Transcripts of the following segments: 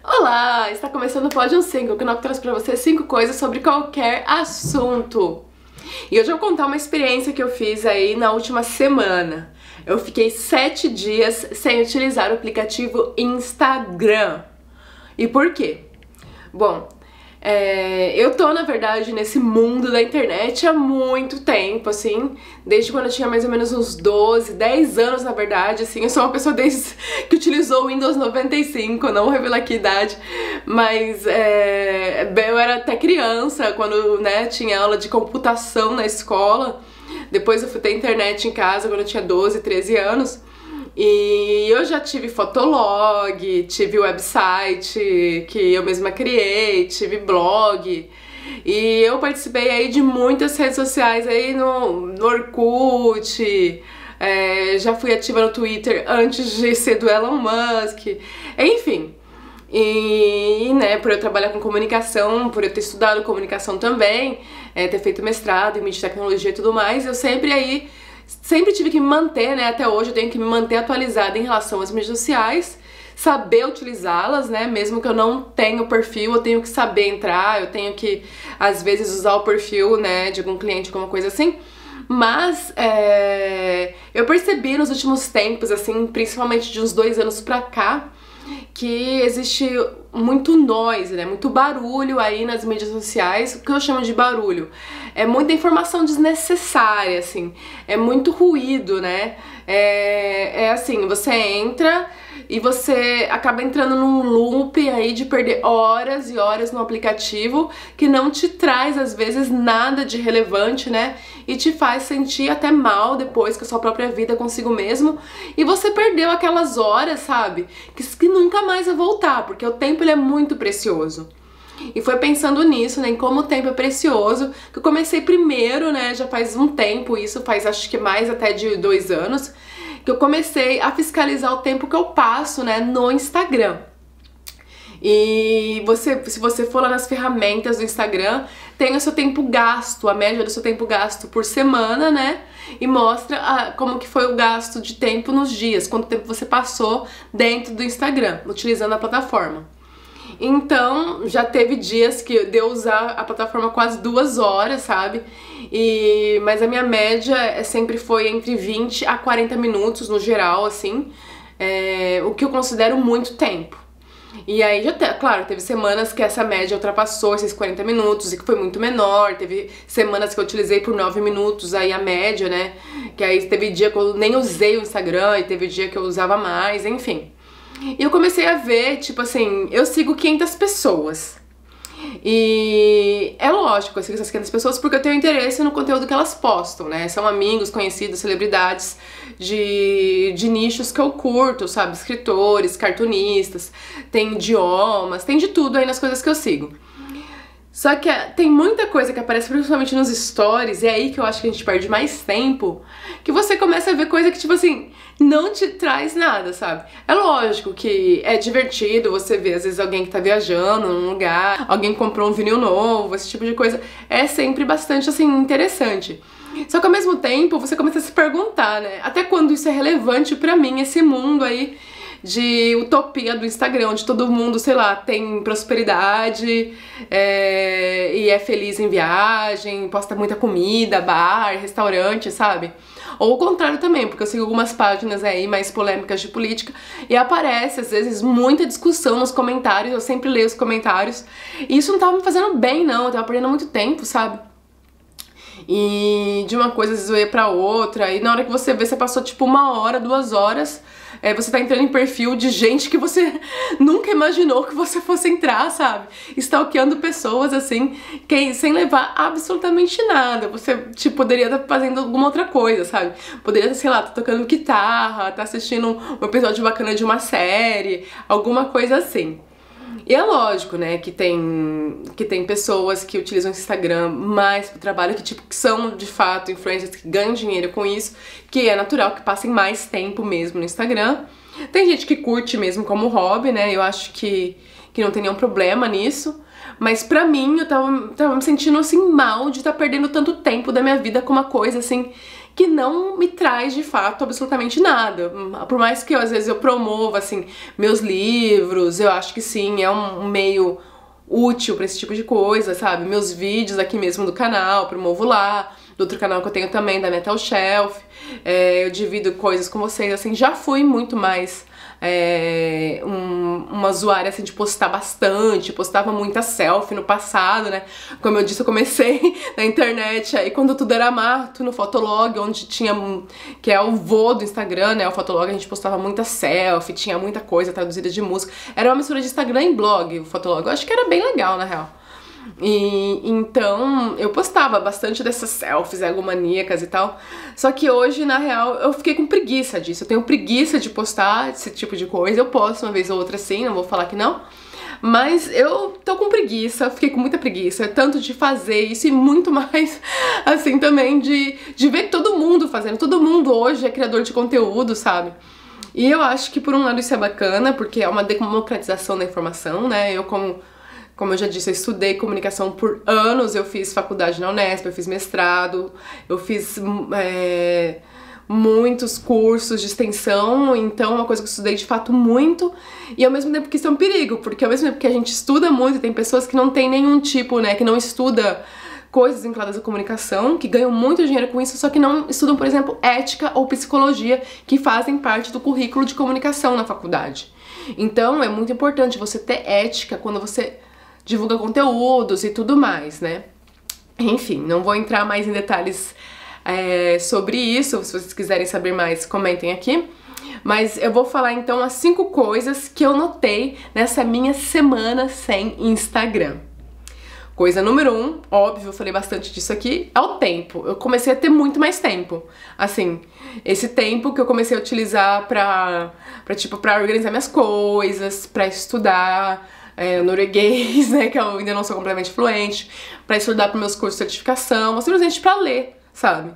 Olá, está começando o Pódio 5, que eu trouxe pra você 5 coisas sobre qualquer assunto. E hoje eu vou contar uma experiência que eu fiz aí na última semana. Eu fiquei 7 dias sem utilizar o aplicativo Instagram. E por quê? Bom, é, eu tô, na verdade, nesse mundo da internet há muito tempo, assim, desde quando eu tinha mais ou menos uns 12, 10 anos, na verdade, assim, eu sou uma pessoa desde que utilizou o Windows 95, não vou revelar que idade, mas é, eu era até criança, quando, né, tinha aula de computação na escola, depois eu fui ter internet em casa quando eu tinha 12, 13 anos, e eu já tive fotolog, tive website que eu mesma criei, tive blog. E eu participei aí de muitas redes sociais aí no, no Orkut, é, já fui ativa no Twitter antes de ser do Elon Musk, enfim. E, né, por eu trabalhar com comunicação, por eu ter estudado comunicação também, é, ter feito mestrado em mídia e tecnologia e tudo mais, eu sempre aí sempre tive que me manter, né? Até hoje eu tenho que me manter atualizada em relação às mídias sociais, saber utilizá-las, né? Mesmo que eu não tenha o perfil, eu tenho que saber entrar, eu tenho que, às vezes, usar o perfil, né, de algum cliente, alguma coisa assim. Mas é, eu percebi nos últimos tempos, assim, principalmente de uns dois anos pra cá, que existe muito noise, né? Muito barulho aí nas mídias sociais. O que eu chamo de barulho? É muita informação desnecessária, assim. É muito ruído, né? É, é assim, você entra e você acaba entrando num loop aí de perder horas e horas no aplicativo que não te traz às vezes nada de relevante, né? E te faz sentir até mal depois com a sua própria vida consigo mesmo. E você perdeu aquelas horas, sabe? Que, que nunca mais vai voltar, porque o tempo ele é muito precioso. E foi pensando nisso, né, em como o tempo é precioso, que eu comecei primeiro, né, já faz um tempo, isso faz acho que mais até de dois anos, que eu comecei a fiscalizar o tempo que eu passo, né, no Instagram. E você, se você for lá nas ferramentas do Instagram, tem o seu tempo gasto, a média do seu tempo gasto por semana, né? E mostra a, como que foi o gasto de tempo nos dias, quanto tempo você passou dentro do Instagram, utilizando a plataforma. Então, já teve dias que deu usar a plataforma quase duas horas, sabe? E, mas a minha média é, sempre foi entre 20 a 40 minutos no geral, assim, é, o que eu considero muito tempo. E aí já, te, claro, teve semanas que essa média ultrapassou esses 40 minutos e que foi muito menor. Teve semanas que eu utilizei por 9 minutos aí a média, né? Que aí teve dia que eu nem usei o Instagram e teve dia que eu usava mais, enfim. E eu comecei a ver, tipo assim, eu sigo 500 pessoas. E é lógico, eu sigo essas 500 pessoas porque eu tenho interesse no conteúdo que elas postam, né? São amigos, conhecidos, celebridades de, de nichos que eu curto, sabe? Escritores, cartunistas, tem idiomas, tem de tudo aí nas coisas que eu sigo. Só que é, tem muita coisa que aparece principalmente nos stories, e é aí que eu acho que a gente perde mais tempo, que você começa a ver coisa que, tipo assim, não te traz nada, sabe? É lógico que é divertido você ver, às vezes, alguém que tá viajando num lugar, alguém comprou um vinil novo, esse tipo de coisa. É sempre bastante, assim, interessante. Só que ao mesmo tempo você começa a se perguntar, né? Até quando isso é relevante para mim, esse mundo aí de utopia do Instagram, onde todo mundo, sei lá, tem prosperidade é, e é feliz em viagem, posta muita comida, bar, restaurante, sabe? Ou o contrário também, porque eu sigo algumas páginas aí mais polêmicas de política e aparece às vezes muita discussão nos comentários, eu sempre leio os comentários, e isso não tava me fazendo bem, não, eu tava perdendo muito tempo, sabe? E de uma coisa às vezes eu ia pra outra, e na hora que você vê, você passou tipo uma hora, duas horas é, você tá entrando em perfil de gente que você nunca imaginou que você fosse entrar, sabe? Stalkeando pessoas assim, que, sem levar absolutamente nada. Você, tipo, poderia estar tá fazendo alguma outra coisa, sabe? Poderia, sei lá, tá tocando guitarra, tá assistindo um episódio bacana de uma série, alguma coisa assim. E é lógico, né, que tem, que tem pessoas que utilizam o Instagram mais pro trabalho, que tipo, que são de fato influencers que ganham dinheiro com isso, que é natural que passem mais tempo mesmo no Instagram. Tem gente que curte mesmo como hobby, né, eu acho que, que não tem nenhum problema nisso. Mas pra mim, eu tava, tava me sentindo assim mal de estar tá perdendo tanto tempo da minha vida com uma coisa assim que não me traz de fato absolutamente nada. Por mais que eu, às vezes eu promova assim meus livros, eu acho que sim, é um meio útil para esse tipo de coisa, sabe? Meus vídeos aqui mesmo do canal, promovo lá, do outro canal que eu tenho também, da Metal Shelf, é, eu divido coisas com vocês, assim, já fui muito mais é, um, uma usuária assim, de postar bastante, postava muita selfie no passado, né? Como eu disse, eu comecei na internet aí quando tudo era mato, no Fotolog, onde tinha, que é o vô do Instagram, né? O Fotolog a gente postava muita selfie, tinha muita coisa traduzida de música. Era uma mistura de Instagram e blog, o Fotolog. Eu acho que era bem legal, na real. E então eu postava bastante dessas selfies egomaníacas e tal. Só que hoje, na real, eu fiquei com preguiça disso. Eu tenho preguiça de postar esse tipo de coisa. Eu posto uma vez ou outra assim, não vou falar que não. Mas eu tô com preguiça, fiquei com muita preguiça, tanto de fazer isso e muito mais, assim, também de, de ver todo mundo fazendo. Todo mundo hoje é criador de conteúdo, sabe? E eu acho que por um lado isso é bacana, porque é uma democratização da informação, né? Eu como como eu já disse, eu estudei comunicação por anos, eu fiz faculdade na Unesp, eu fiz mestrado, eu fiz é, muitos cursos de extensão, então é uma coisa que eu estudei de fato muito, e ao mesmo tempo que isso é um perigo, porque ao mesmo tempo que a gente estuda muito, tem pessoas que não tem nenhum tipo, né, que não estuda coisas vinculadas à comunicação, que ganham muito dinheiro com isso, só que não estudam, por exemplo, ética ou psicologia, que fazem parte do currículo de comunicação na faculdade. Então é muito importante você ter ética quando você divulga conteúdos e tudo mais, né? Enfim, não vou entrar mais em detalhes é, sobre isso. Se vocês quiserem saber mais, comentem aqui. Mas eu vou falar então as cinco coisas que eu notei nessa minha semana sem Instagram. Coisa número um, óbvio, eu falei bastante disso aqui, é o tempo. Eu comecei a ter muito mais tempo. Assim, esse tempo que eu comecei a utilizar pra, pra tipo, pra organizar minhas coisas, pra estudar, é, norueguês, né, que eu ainda não sou completamente fluente, para estudar para meus cursos de certificação, ou simplesmente para ler, sabe?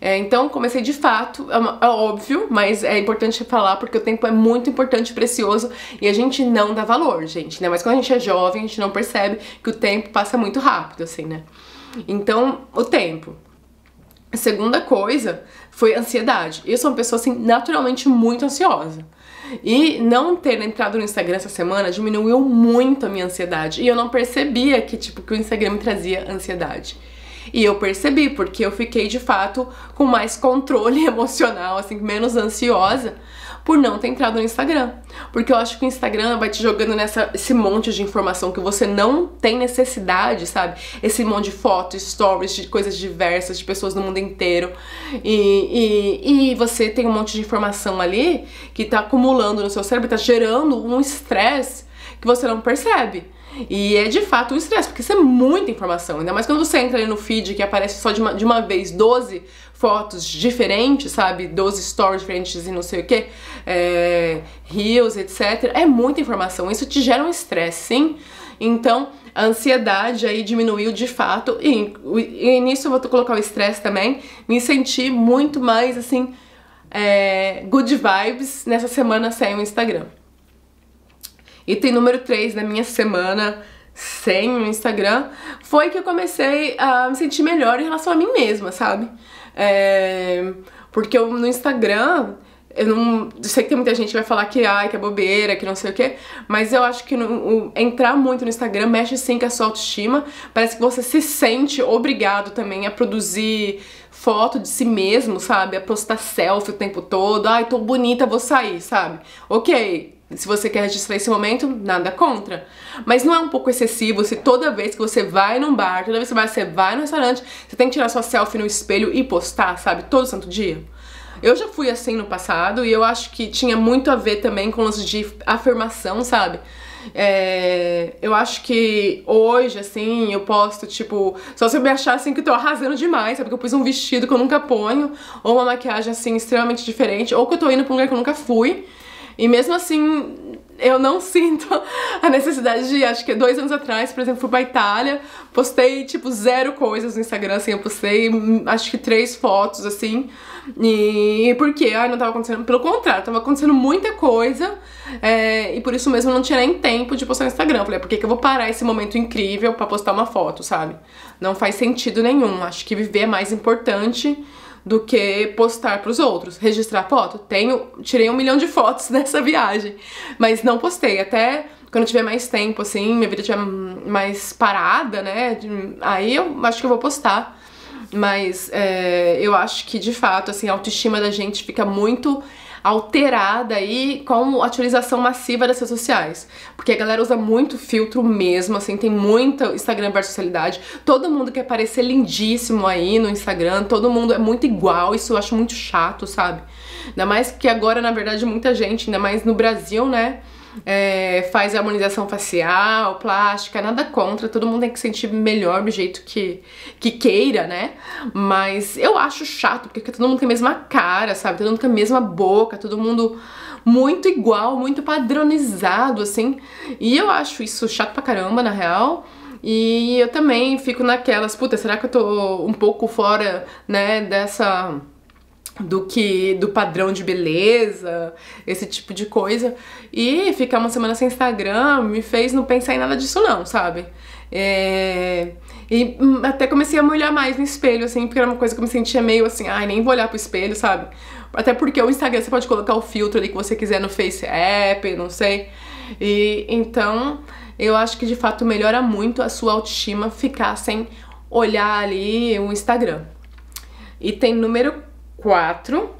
É, então comecei de fato, é, é, óbvio, mas é importante falar porque o tempo é muito importante, precioso e a gente não dá valor, gente, né? Mas quando a gente é jovem, a gente não percebe que o tempo passa muito rápido, assim, né? Então, o tempo. A segunda coisa foi ansiedade. Eu sou uma pessoa, assim, naturalmente muito ansiosa. E não ter entrado no Instagram essa semana diminuiu muito a minha ansiedade. E eu não percebia que, tipo, que o Instagram me trazia ansiedade. E eu percebi, porque eu fiquei de fato com mais controle emocional, assim, menos ansiosa por não ter entrado no Instagram. Porque eu acho que o Instagram vai te jogando nessa esse monte de informação que você não tem necessidade, sabe? Esse monte de fotos, stories, de coisas diversas, de pessoas do mundo inteiro. E, e, e você tem um monte de informação ali que tá acumulando no seu cérebro, tá gerando um estresse que você não percebe. E é de fato um estresse, porque isso é muita informação. Ainda mais quando você entra ali no feed que aparece só de uma, de uma vez 12 fotos diferentes, sabe? 12 stories diferentes e não sei o que, é, reels, etc. É muita informação. Isso te gera um estresse, sim? Então, a ansiedade aí diminuiu de fato. E, e nisso eu vou colocar o estresse também. Me senti muito mais assim. É, good vibes nessa semana sem o Instagram. Item número 3 da minha semana sem o Instagram foi que eu comecei a me sentir melhor em relação a mim mesma, sabe? É, porque eu, no Instagram, eu não eu sei que tem muita gente que vai falar que ai, que é bobeira, que não sei o que, mas eu acho que no, o, entrar muito no Instagram mexe sim com a sua autoestima. Parece que você se sente obrigado também a produzir foto de si mesmo, sabe? A postar selfie o tempo todo. Ai, tô bonita, vou sair, sabe? Ok, se você quer registrar esse momento, nada contra. Mas não é um pouco excessivo se toda vez que você vai num bar, toda vez que você vai no restaurante, você tem que tirar sua selfie no espelho e postar, sabe? Todo santo dia. Eu já fui assim no passado e eu acho que tinha muito a ver também com os de afirmação, sabe? É, eu acho que hoje, assim, eu posto, tipo, só se eu me achar assim que eu tô arrasando demais, sabe? Que eu pus um vestido que eu nunca ponho, ou uma maquiagem assim extremamente diferente, ou que eu tô indo pra um lugar que eu nunca fui. E mesmo assim, eu não sinto a necessidade de, acho que dois anos atrás, por exemplo, fui pra Itália, postei, tipo, zero coisas no Instagram, assim, eu postei, acho que três fotos, assim, e por quê? Ai, não tava acontecendo, pelo contrário, tava acontecendo muita coisa, é, e por isso mesmo não tinha nem tempo de postar no Instagram, falei, por que que eu vou parar esse momento incrível pra postar uma foto, sabe? Não faz sentido nenhum, acho que viver é mais importante do que postar pros outros. Registrar foto? Tenho, tirei um milhão de fotos nessa viagem, mas não postei. Até quando tiver mais tempo, assim, minha vida tiver mais parada, né? Aí eu acho que eu vou postar. Mas é, eu acho que de fato, assim, a autoestima da gente fica muito alterada aí com a utilização massiva das redes sociais. Porque a galera usa muito filtro mesmo, assim, tem muita Instagram versus realidade. Todo mundo quer parecer lindíssimo aí no Instagram, todo mundo é muito igual, isso eu acho muito chato, sabe? Ainda mais que agora, na verdade, muita gente, ainda mais no Brasil, né? É, faz harmonização facial, plástica, nada contra, todo mundo tem que sentir melhor do jeito que, que queira, né? Mas eu acho chato, porque todo mundo tem a mesma cara, sabe? Todo mundo tem a mesma boca, todo mundo muito igual, muito padronizado, assim. E eu acho isso chato pra caramba, na real. E eu também fico naquelas, puta, será que eu tô um pouco fora, né, dessa do que do padrão de beleza, esse tipo de coisa. E ficar uma semana sem Instagram me fez não pensar em nada disso não, sabe? É... E até comecei a me olhar mais no espelho, assim, porque era uma coisa que eu me sentia meio assim, ai, nem vou olhar pro espelho, sabe? Até porque o Instagram você pode colocar o filtro ali que você quiser no Face App, não sei. E então eu acho que de fato melhora muito a sua autoestima ficar sem olhar ali o Instagram. E tem número 4.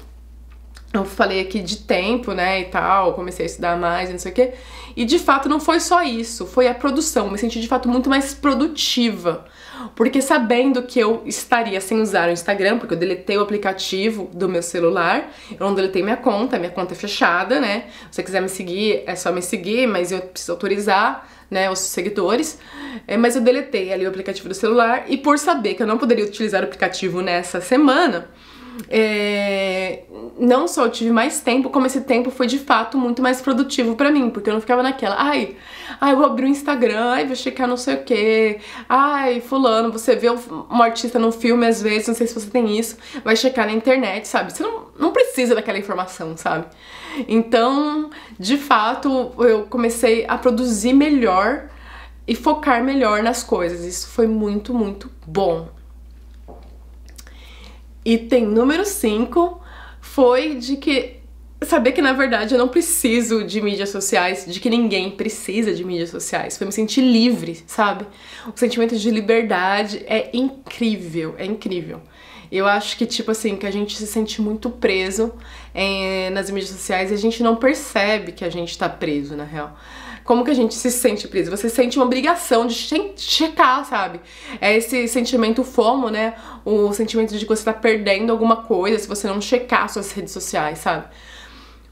Eu falei aqui de tempo, né, e tal, comecei a estudar mais, não sei o quê. E de fato não foi só isso, foi a produção. Me senti de fato muito mais produtiva. Porque sabendo que eu estaria sem usar o Instagram, porque eu deletei o aplicativo do meu celular, eu não deletei minha conta, minha conta é fechada, né? Se você quiser me seguir, é só me seguir, mas eu preciso autorizar, né, os seguidores. É, mas eu deletei ali o aplicativo do celular e por saber que eu não poderia utilizar o aplicativo nessa semana, é, não só eu tive mais tempo, como esse tempo foi de fato muito mais produtivo para mim, porque eu não ficava naquela, ai, ai, vou abrir o Instagram, ai, vou checar não sei o que, ai, fulano, você vê um artista num filme às vezes, não sei se você tem isso, vai checar na internet, sabe? Você não, não precisa daquela informação, sabe? Então, de fato, eu comecei a produzir melhor e focar melhor nas coisas. Isso foi muito, muito bom. Item número 5 foi de que saber que na verdade eu não preciso de mídias sociais, de que ninguém precisa de mídias sociais. Foi me sentir livre, sabe? O sentimento de liberdade é incrível, é incrível. Eu acho que, tipo assim, que a gente se sente muito preso é, nas mídias sociais e a gente não percebe que a gente tá preso, na real como que a gente se sente preso? Você sente uma obrigação de checar, sabe? É esse sentimento FOMO, né? O sentimento de que você tá perdendo alguma coisa se você não checar suas redes sociais, sabe?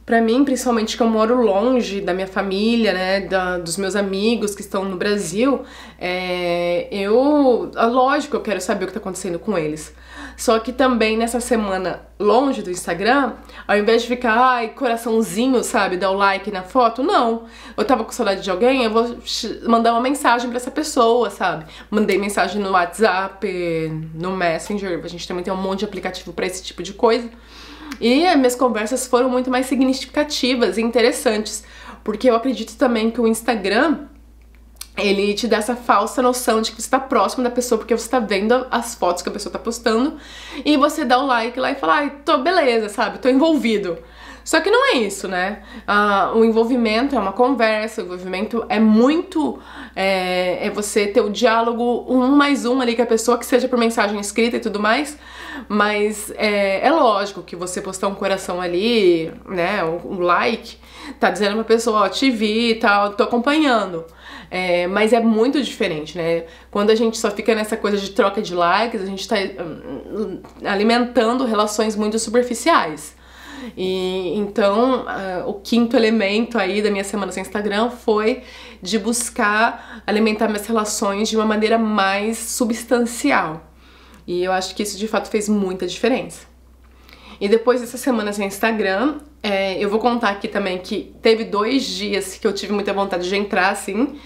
Pra mim, principalmente que eu moro longe da minha família, né, da, dos meus amigos que estão no Brasil, é, eu, lógico, eu quero saber o que tá acontecendo com eles. Só que também nessa semana longe do Instagram, ao invés de ficar, ai, coraçãozinho, sabe, dar o like na foto, não. Eu tava com saudade de alguém, eu vou mandar uma mensagem para essa pessoa, sabe? Mandei mensagem no WhatsApp, no Messenger, a gente também tem um monte de aplicativo para esse tipo de coisa. E as minhas conversas foram muito mais significativas e interessantes, porque eu acredito também que o Instagram ele te dá essa falsa noção de que você tá próximo da pessoa porque você tá vendo as fotos que a pessoa tá postando e você dá o like lá e fala, ai, tô beleza, sabe? Tô envolvido. Só que não é isso, né? Uh, o envolvimento é uma conversa, o envolvimento é muito. É, é, você ter o diálogo um mais um ali com a pessoa, que seja por mensagem escrita e tudo mais. Mas é, é lógico que você postar um coração ali, né? Um, like, tá dizendo pra pessoa, ó, te vi e tal, tô acompanhando. É, mas é muito diferente, né? Quando a gente só fica nessa coisa de troca de likes, a gente tá hum, alimentando relações muito superficiais. E então uh, o quinto elemento aí da minha semana sem Instagram foi de buscar alimentar minhas relações de uma maneira mais substancial. E eu acho que isso de fato fez muita diferença. E depois dessa semana sem Instagram, é, eu vou contar aqui também que teve dois dias que eu tive muita vontade de entrar assim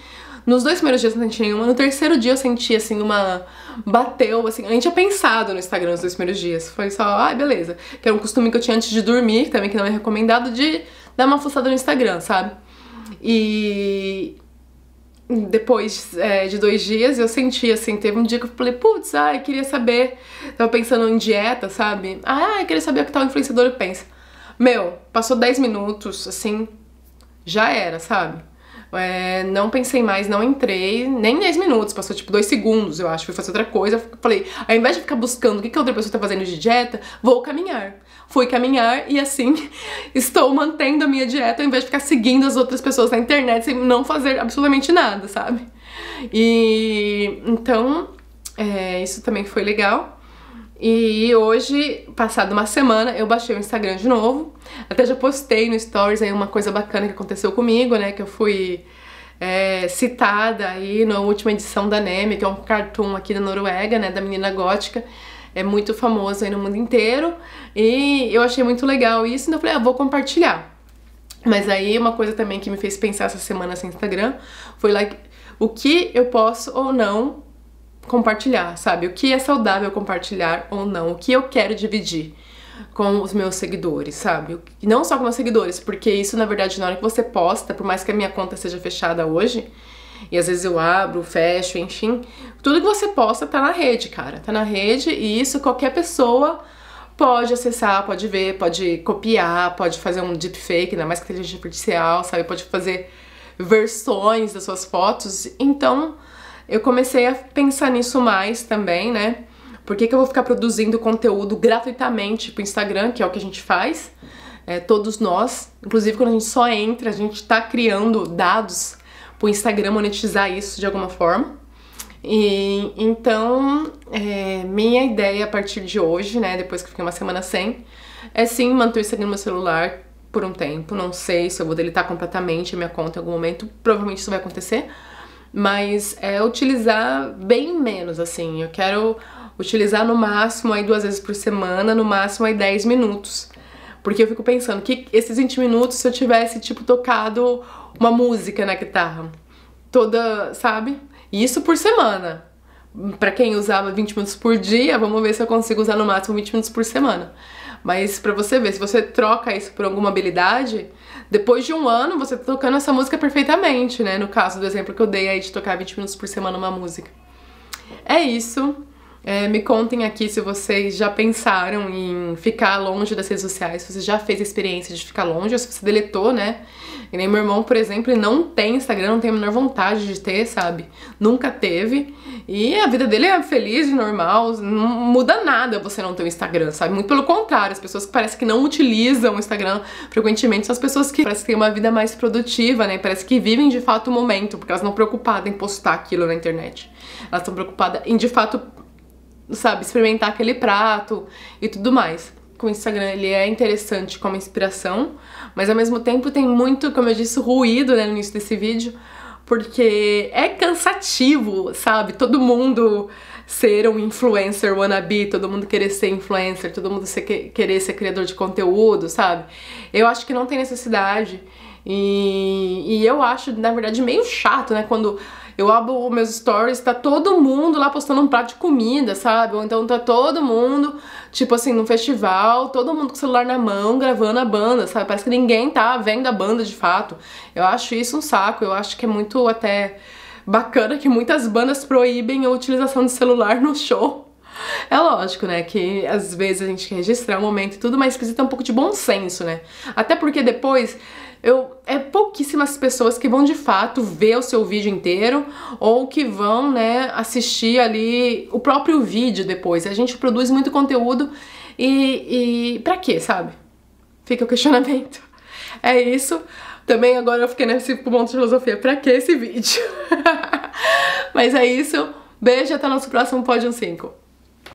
nos dois primeiros dias não senti nenhuma, no terceiro dia eu senti assim uma. Bateu, assim. A gente tinha pensado no Instagram nos dois primeiros dias. Foi só, ai, ah, beleza. Que era um costume que eu tinha antes de dormir, também que não é recomendado, de dar uma fuçada no Instagram, sabe? E. depois é, de dois dias, eu senti assim, teve um dia que eu falei, putz, ai, queria saber, tava pensando em dieta, sabe? Ah, eu queria saber o que tal influenciador pensa. Meu, passou 10 minutos, assim, já era, sabe? É, não pensei mais, não entrei, nem 10 minutos, passou tipo 2 segundos, eu acho, fui fazer outra coisa. Falei, ao invés de ficar buscando o que, que a outra pessoa tá fazendo de dieta, vou caminhar. Fui caminhar e assim estou mantendo a minha dieta ao invés de ficar seguindo as outras pessoas na internet sem não fazer absolutamente nada, sabe? E então, é, isso também foi legal. E hoje, passado uma semana, eu baixei o Instagram de novo. Até já postei no Stories aí uma coisa bacana que aconteceu comigo, né? Que eu fui é, citada aí na última edição da Neme, que é um cartoon aqui da Noruega, né? Da menina gótica. É muito famoso aí no mundo inteiro. E eu achei muito legal isso, então eu falei, ah, vou compartilhar. Mas aí uma coisa também que me fez pensar essa semana sem Instagram foi like, o que eu posso ou não compartilhar, sabe? O que é saudável compartilhar ou não, o que eu quero dividir com os meus seguidores, sabe? E não só com meus seguidores, porque isso na verdade na hora que você posta, por mais que a minha conta seja fechada hoje, e às vezes eu abro, fecho, enfim, tudo que você posta tá na rede, cara, tá na rede e isso qualquer pessoa pode acessar, pode ver, pode copiar, pode fazer um deepfake, ainda mais que inteligência artificial, sabe? Pode fazer versões das suas fotos. Então, eu comecei a pensar nisso mais também, né? Por que, que eu vou ficar produzindo conteúdo gratuitamente pro Instagram, que é o que a gente faz? É, todos nós, inclusive quando a gente só entra, a gente tá criando dados pro Instagram monetizar isso de alguma forma. E então, é, minha ideia a partir de hoje, né, depois que fiquei uma semana sem, é sim manter o Instagram no meu celular por um tempo. Não sei se eu vou deletar completamente a minha conta em algum momento, provavelmente isso vai acontecer mas é utilizar bem menos, assim. Eu quero utilizar no máximo aí duas vezes por semana, no máximo aí 10 minutos. Porque eu fico pensando que esses 20 minutos, se eu tivesse, tipo, tocado uma música na guitarra, toda, sabe? Isso por semana. Para quem usava 20 minutos por dia, vamos ver se eu consigo usar no máximo 20 minutos por semana. Mas para você ver, se você troca isso por alguma habilidade, depois de um ano você tá tocando essa música perfeitamente, né? No caso do exemplo que eu dei aí de tocar 20 minutos por semana uma música. É isso. É, me contem aqui se vocês já pensaram em ficar longe das redes sociais, se você já fez a experiência de ficar longe, ou se você deletou, né? E nem meu irmão, por exemplo, não tem Instagram, não tem a menor vontade de ter, sabe? Nunca teve. E a vida dele é feliz normal, não muda nada você não ter um Instagram, sabe? Muito pelo contrário, as pessoas que parecem que não utilizam o Instagram frequentemente são as pessoas que parecem que têm uma vida mais produtiva, né? Parece que vivem de fato o momento, porque elas não estão preocupadas em postar aquilo na internet. Elas estão preocupadas em de fato, sabe, experimentar aquele prato e tudo mais. Com o Instagram ele é interessante como inspiração, mas ao mesmo tempo tem muito, como eu disse, ruído né, no início desse vídeo porque é cansativo, sabe? Todo mundo ser um influencer wannabe, todo mundo querer ser influencer, todo mundo ser, querer ser criador de conteúdo, sabe? Eu acho que não tem necessidade. E, e eu acho, na verdade, meio chato, né? Quando eu abro meus stories, tá todo mundo lá postando um prato de comida, sabe? Ou então tá todo mundo, tipo assim, num festival, todo mundo com o celular na mão, gravando a banda, sabe? Parece que ninguém tá vendo a banda de fato. Eu acho isso um saco, eu acho que é muito até bacana que muitas bandas proíbem a utilização de celular no show. É lógico, né, que às vezes a gente quer registrar o um momento e tudo, mas precisa ter um pouco de bom senso, né? Até porque depois eu, é pouquíssimas pessoas que vão de fato ver o seu vídeo inteiro ou que vão, né, assistir ali o próprio vídeo depois. A gente produz muito conteúdo e, e pra quê, sabe? Fica o questionamento. É isso. Também agora eu fiquei nesse ponto de filosofia. Pra que esse vídeo? Mas é isso. Beijo até nosso próximo Pódio 5.